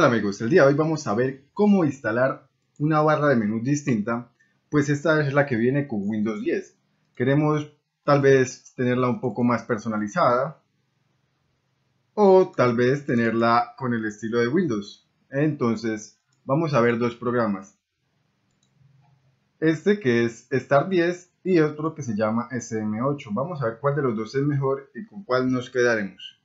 Hola amigos, el día de hoy vamos a ver cómo instalar una barra de menú distinta, pues esta es la que viene con Windows 10. Queremos tal vez tenerla un poco más personalizada o tal vez tenerla con el estilo de Windows. Entonces vamos a ver dos programas. Este que es Star 10 y otro que se llama SM8. Vamos a ver cuál de los dos es mejor y con cuál nos quedaremos.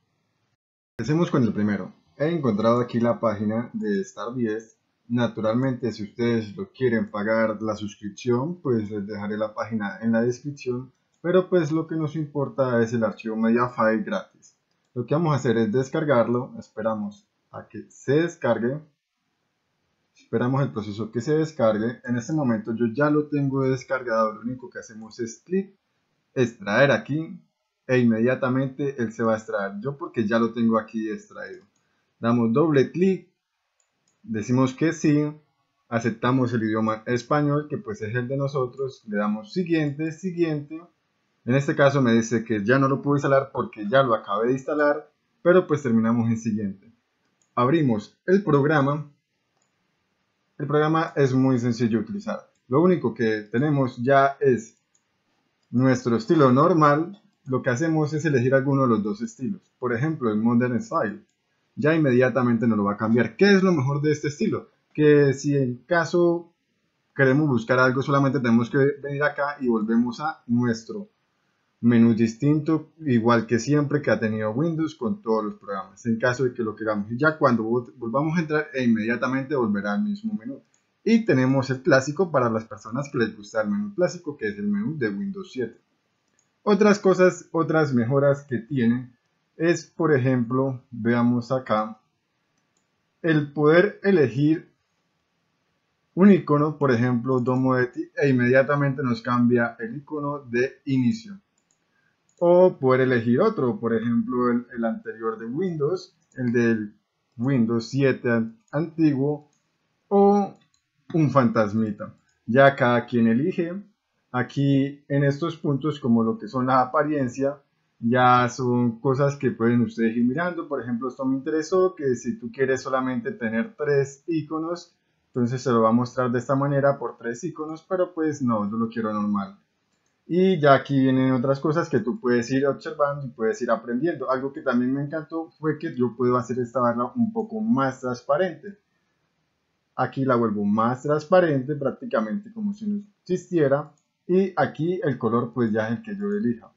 Empecemos con el primero. He encontrado aquí la página de Star 10. Naturalmente, si ustedes lo quieren pagar la suscripción, pues les dejaré la página en la descripción. Pero pues lo que nos importa es el archivo Mediafire gratis. Lo que vamos a hacer es descargarlo. Esperamos a que se descargue. Esperamos el proceso que se descargue. En este momento yo ya lo tengo descargado. Lo único que hacemos es clic, extraer aquí e inmediatamente él se va a extraer. Yo porque ya lo tengo aquí extraído damos doble clic, decimos que sí, aceptamos el idioma español, que pues es el de nosotros, le damos siguiente, siguiente. En este caso me dice que ya no lo puedo instalar porque ya lo acabé de instalar, pero pues terminamos en siguiente. Abrimos el programa. El programa es muy sencillo de utilizar. Lo único que tenemos ya es nuestro estilo normal. Lo que hacemos es elegir alguno de los dos estilos. Por ejemplo, el Modern Style ya inmediatamente nos lo va a cambiar. ¿Qué es lo mejor de este estilo? Que si en caso queremos buscar algo, solamente tenemos que venir acá y volvemos a nuestro menú distinto, igual que siempre que ha tenido Windows con todos los programas, en caso de que lo queramos. Ya cuando volvamos a entrar, e inmediatamente volverá al mismo menú. Y tenemos el clásico para las personas que les gusta el menú clásico, que es el menú de Windows 7. Otras cosas, otras mejoras que tienen es, por ejemplo, veamos acá, el poder elegir un icono, por ejemplo, Domo e inmediatamente nos cambia el icono de inicio. O poder elegir otro, por ejemplo, el, el anterior de Windows, el del Windows 7 antiguo, o un fantasmita. Ya cada quien elige. Aquí en estos puntos, como lo que son la apariencia, ya son cosas que pueden ustedes ir mirando. Por ejemplo, esto me interesó, que si tú quieres solamente tener tres iconos, entonces se lo va a mostrar de esta manera por tres iconos, pero pues no, yo lo quiero normal. Y ya aquí vienen otras cosas que tú puedes ir observando y puedes ir aprendiendo. Algo que también me encantó fue que yo puedo hacer esta barra un poco más transparente. Aquí la vuelvo más transparente, prácticamente como si no existiera. Y aquí el color pues ya es el que yo elija.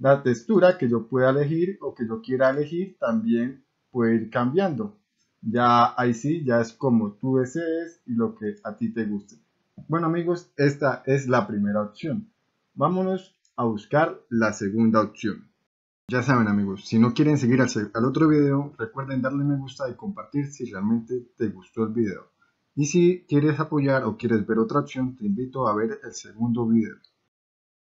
La textura que yo pueda elegir o que yo quiera elegir también puede ir cambiando. Ya ahí sí, ya es como tú desees y lo que a ti te guste. Bueno amigos, esta es la primera opción. Vámonos a buscar la segunda opción. Ya saben amigos, si no quieren seguir al, otro video, recuerden darle me gusta y compartir si realmente te gustó el video. Y si quieres apoyar o quieres ver otra opción, te invito a ver el segundo video.